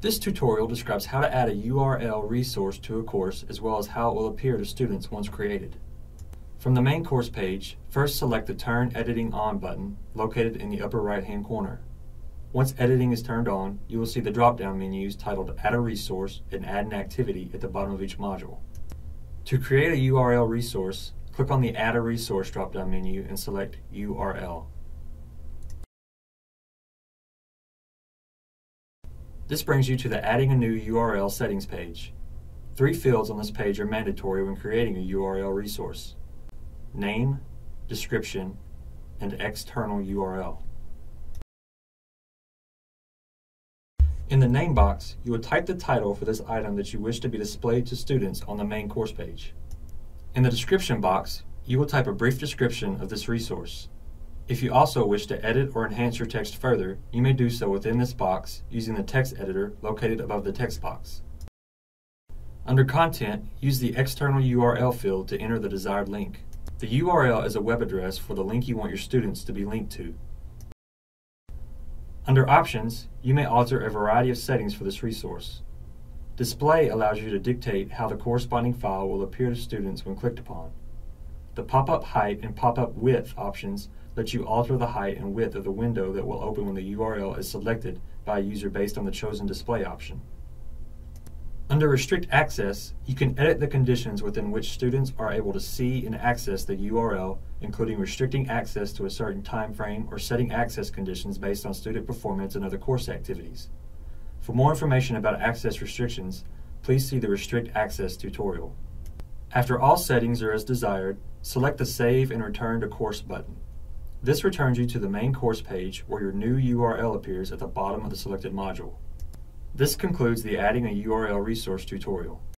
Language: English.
This tutorial describes how to add a URL resource to a course as well as how it will appear to students once created. From the main course page, first select the Turn Editing On button located in the upper right hand corner. Once editing is turned on, you will see the drop-down menus titled Add a Resource and Add an Activity at the bottom of each module. To create a URL resource, click on the Add a Resource drop-down menu and select URL. This brings you to the Adding a New URL settings page. Three fields on this page are mandatory when creating a URL resource. Name, description, and external URL. In the name box, you would type the title for this item that you wish to be displayed to students on the main course page. In the description box, you will type a brief description of this resource. If you also wish to edit or enhance your text further, you may do so within this box using the text editor located above the text box. Under Content, use the external URL field to enter the desired link. The URL is a web address for the link you want your students to be linked to. Under Options, you may alter a variety of settings for this resource. Display allows you to dictate how the corresponding file will appear to students when clicked upon. The pop-up height and pop-up width options let you alter the height and width of the window that will open when the URL is selected by a user based on the chosen display option. Under Restrict Access, you can edit the conditions within which students are able to see and access the URL, including restricting access to a certain time frame or setting access conditions based on student performance and other course activities. For more information about access restrictions, please see the Restrict Access tutorial. After all settings are as desired, select the Save and Return to Course button. This returns you to the main course page where your new URL appears at the bottom of the selected module. This concludes the Adding a URL Resource tutorial.